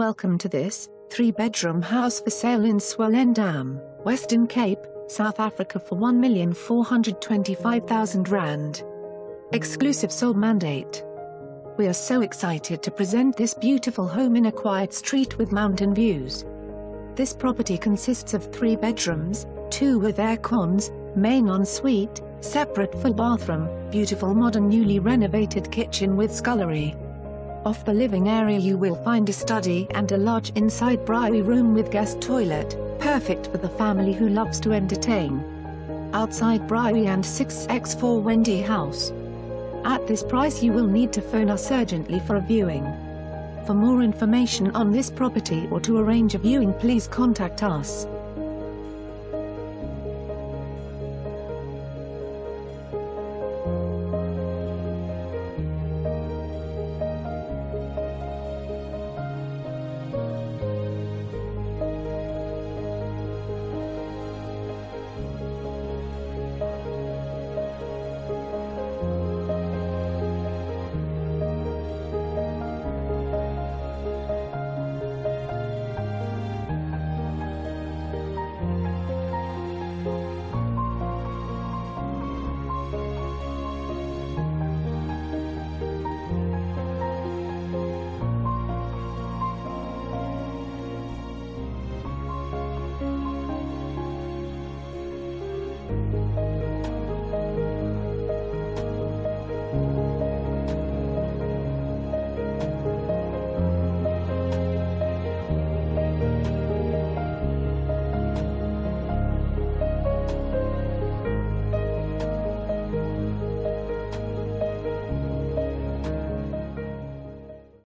Welcome to this, three-bedroom house for sale in Swellendam, Western Cape, South Africa for R1,425,000. Exclusive sole mandate. We are so excited to present this beautiful home in a quiet street with mountain views. This property consists of three bedrooms, two with air cons, main ensuite, separate full bathroom, beautiful modern newly renovated kitchen with scullery. Off the living area you will find a study and a large inside braai room with guest toilet, perfect for the family who loves to entertain. Outside braai and 6x4 Wendy House. At this price you will need to phone us urgently for a viewing. For more information on this property or to arrange a viewing please contact us.